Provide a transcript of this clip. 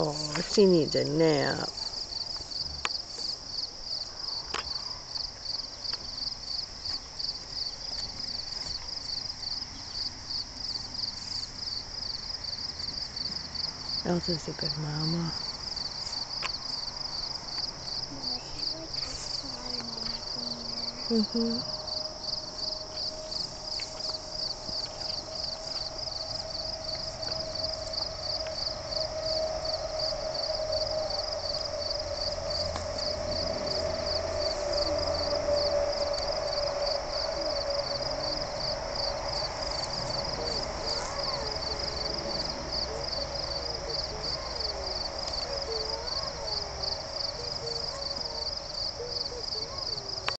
Oh, she needs a nap. Elsa's a good mama. Mm-hmm.